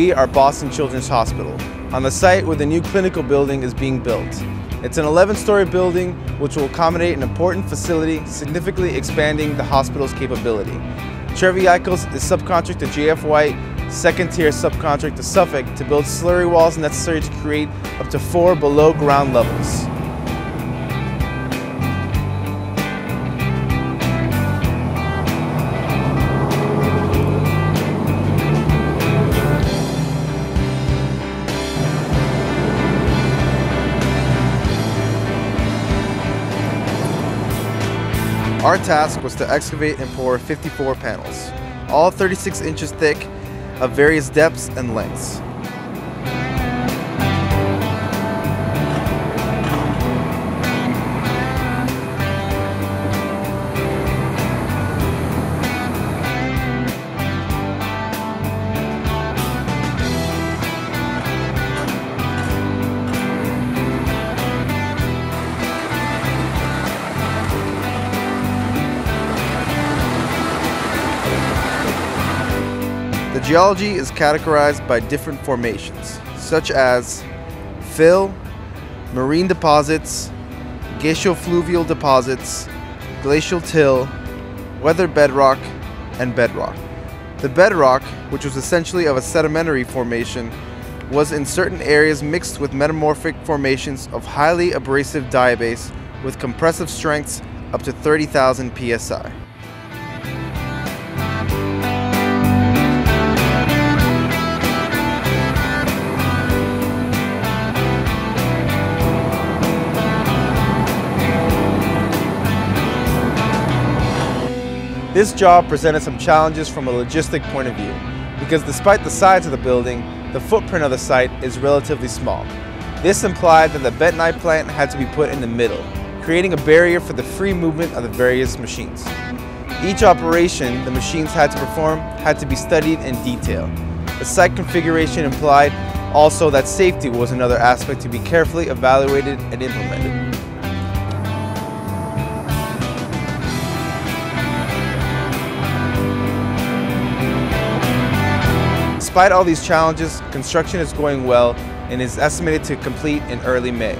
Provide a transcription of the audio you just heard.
we are Boston Children's Hospital, on the site where the new clinical building is being built. It's an 11-story building which will accommodate an important facility, significantly expanding the hospital's capability. Treviicos is subcontract to JF White, second-tier subcontract to Suffolk to build slurry walls necessary to create up to four below-ground levels. Our task was to excavate and pour 54 panels, all 36 inches thick, of various depths and lengths. The geology is categorized by different formations, such as fill, marine deposits, glacial-fluvial deposits, glacial till, weathered bedrock, and bedrock. The bedrock, which was essentially of a sedimentary formation, was in certain areas mixed with metamorphic formations of highly abrasive diabase with compressive strengths up to 30,000 psi. This job presented some challenges from a logistic point of view, because despite the size of the building, the footprint of the site is relatively small. This implied that the bentonite plant had to be put in the middle, creating a barrier for the free movement of the various machines. Each operation the machines had to perform had to be studied in detail. The site configuration implied also that safety was another aspect to be carefully evaluated and implemented. Despite all these challenges, construction is going well and is estimated to complete in early May.